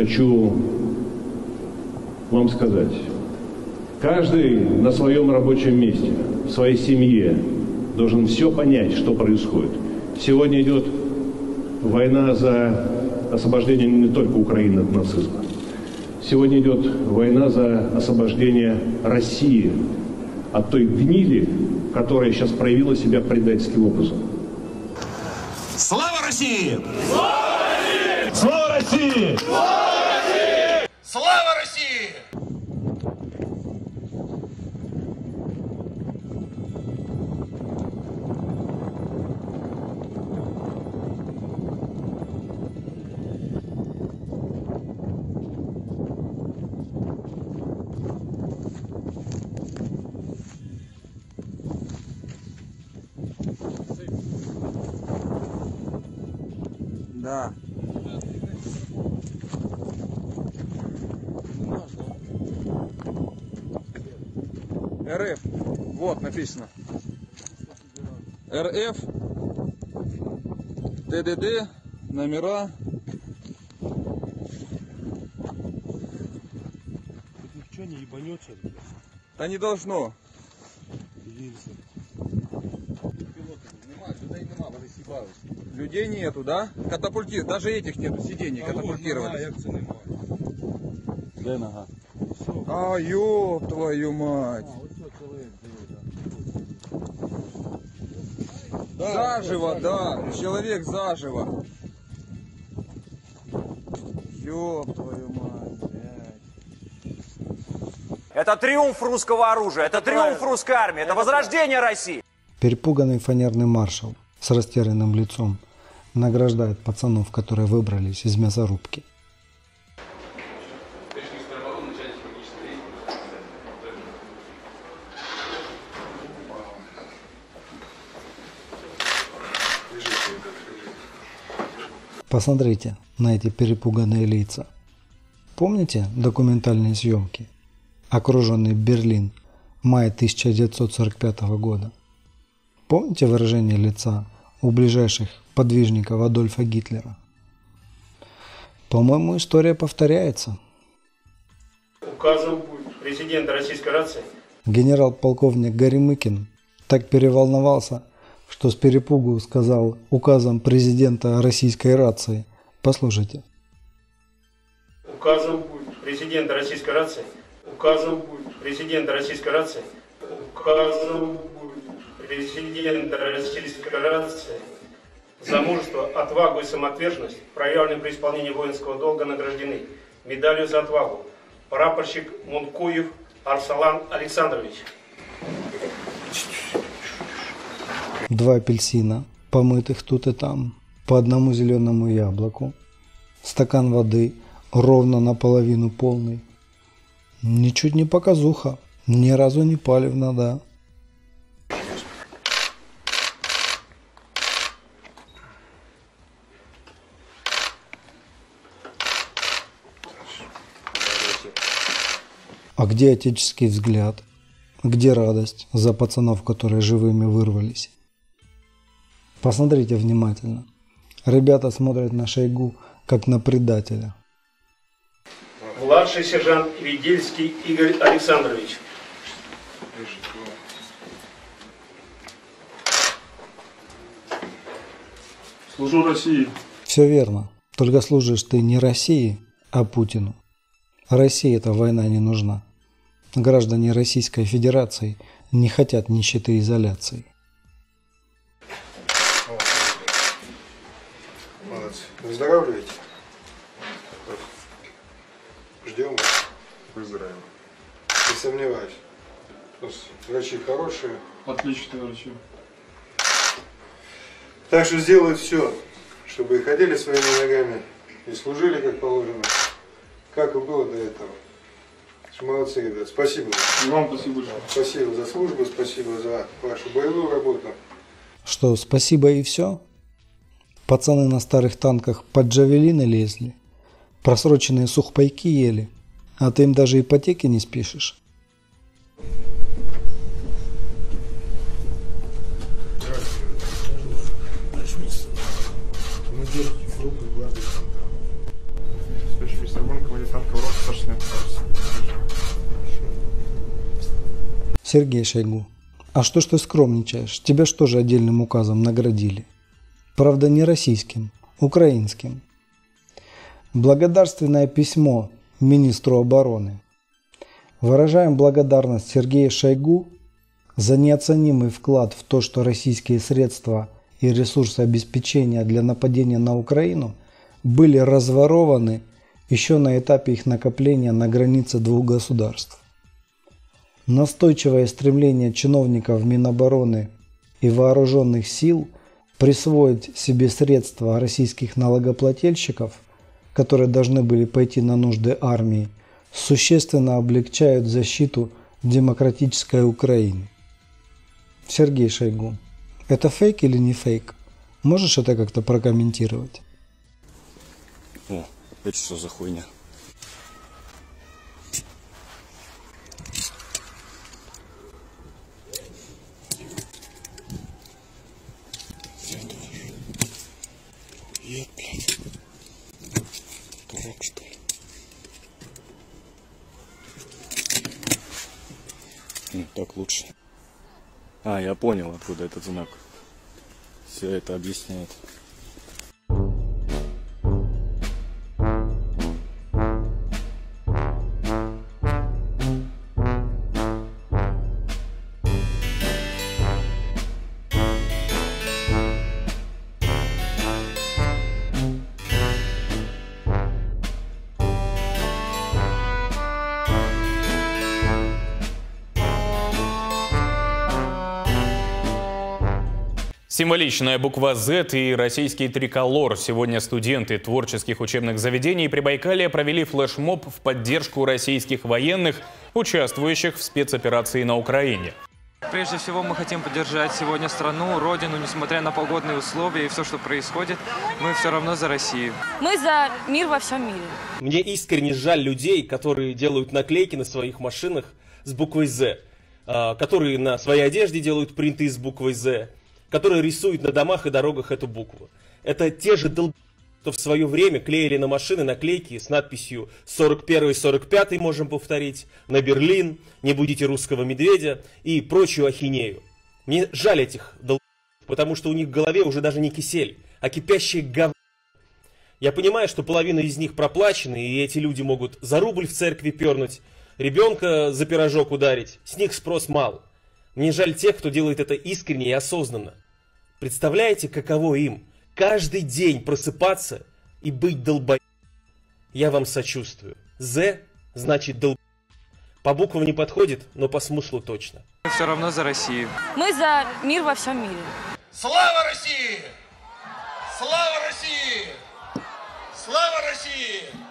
хочу вам сказать. Каждый на своем рабочем месте, в своей семье должен все понять, что происходит. Сегодня идет война за освобождение не только Украины от нацизма. Сегодня идет война за освобождение России от той гнили, которая сейчас проявила себя предательским образом. Слава России! Слава России! Слава России! Да. РФ. Вот написано. РФ. ТДД. Номера. Ничего не ебанется. Да не должно. Людей нету, да? Катапульти, даже этих нету, сидений катапультировали. Де нога? А, ёб твою мать. Заживо, да. Человек заживо. Ёб твою мать, блядь. Это триумф русского оружия, это триумф русской армии, это возрождение России. Перепуганный фанерный маршал с растерянным лицом награждает пацанов, которые выбрались из мясорубки. Посмотрите на эти перепуганные лица. Помните документальные съемки? Окруженный Берлин, мая 1945 года. Помните выражение лица у ближайших подвижников Адольфа Гитлера? По-моему, история повторяется. Указом президента Российской Федерации Генерал-полковник Горемыкин так переволновался, что с перепугу сказал указом президента российской рации. Послушайте. указом президента Российской Федерации указом президента Российской Федерации указом президента Российской Федерации за мужество, отвагу и самоотверженность, проявленные при исполнении воинского долга, награждены медалью за отвагу прапорщик Мункуев Арсалан Александрович. Два апельсина, помытых тут и там, по одному зеленому яблоку, стакан воды, ровно наполовину полный. Ничуть не показуха, ни разу не палевно, да. А где отеческий взгляд? Где радость за пацанов, которые живыми вырвались? Посмотрите внимательно. Ребята смотрят на Шойгу, как на предателя. Младший сержант Ведельский Игорь Александрович. Служу России. Все верно. Только служишь ты не России, а Путину. России эта война не нужна. Граждане Российской Федерации не хотят нищеты и изоляции. Молодцы. Выздоравливаете? Ждем вас. Выздоровел. Не сомневаюсь. Врачи хорошие. Отличные врачи. Так что сделают все, чтобы и ходили своими ногами, и служили как положено, как и было до этого. Молодцы, ребят. Спасибо. И вам спасибо большое. Спасибо за службу, спасибо за вашу боевую работу. Что, спасибо и все? Пацаны на старых танках под джавелины лезли. Просроченные сухпайки ели. А ты им даже ипотеки не спишешь. Сергей Шойгу. А что ж ты скромничаешь? Тебя что же отдельным указом наградили? Правда, не российским, украинским. Благодарственное письмо министру обороны. Выражаем благодарность Сергею Шойгу за неоценимый вклад в то, что российские средства и ресурсы обеспечения для нападения на Украину были разворованы еще на этапе их накопления на границе двух государств. Настойчивое стремление чиновников Минобороны и вооруженных сил присвоить себе средства российских налогоплательщиков, которые должны были пойти на нужды армии, существенно облегчают защиту демократической Украины. Сергей Шойгу, это фейк или не фейк? Можешь это как-то прокомментировать? О, это что за хуйня? Еб, блядь. Дурак, что ли? Ну, так лучше. А, я понял, откуда этот знак. Все это объясняет. Символичная буква Z и российский триколор. Сегодня студенты творческих учебных заведений Прибайкалия провели флешмоб в поддержку российских военных, участвующих в спецоперации на Украине. Прежде всего мы хотим поддержать сегодня страну, родину, несмотря на погодные условия и все, что происходит, мы все равно за Россию. Мы за мир во всем мире. Мне искренне жаль людей, которые делают наклейки на своих машинах с буквой «З», а, которые на своей одежде делают принты с буквой «З», которые рисуют на домах и дорогах эту букву. Это те же долб... что в свое время клеили на машины наклейки с надписью 41 45 можем повторить, на Берлин, не будите русского медведя и прочую ахинею. Мне жаль этих долб... потому что у них в голове уже даже не кисель, а кипящие гов... Я понимаю, что половина из них проплачены, и эти люди могут за рубль в церкви пернуть, ребенка за пирожок ударить, с них спрос мал. Мне жаль тех, кто делает это искренне и осознанно. Представляете, каково им каждый день просыпаться и быть долбо... Я вам сочувствую. З значит долб... По буквам не подходит, но по смыслу точно. Мы все равно за Россию. Мы за мир во всем мире. Слава России! Слава России! Слава России!